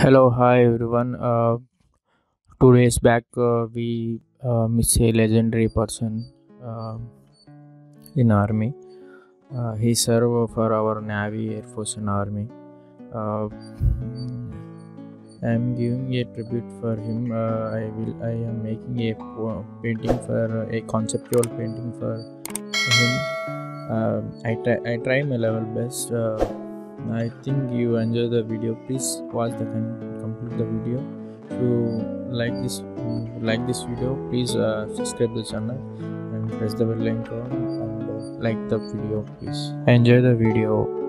Hello, hi everyone. Uh, two days back, uh, we uh, miss a legendary person uh, in army. Uh, he served for our navy, air force, and army. Uh, I am giving a tribute for him. Uh, I will. I am making a painting for a conceptual painting for him. I try. I try my level best. I think you enjoy the video. Please watch the con- complete the video. If you like this like this video, please uh, subscribe the channel and press the bell icon and uh, like the video. Please enjoy the video.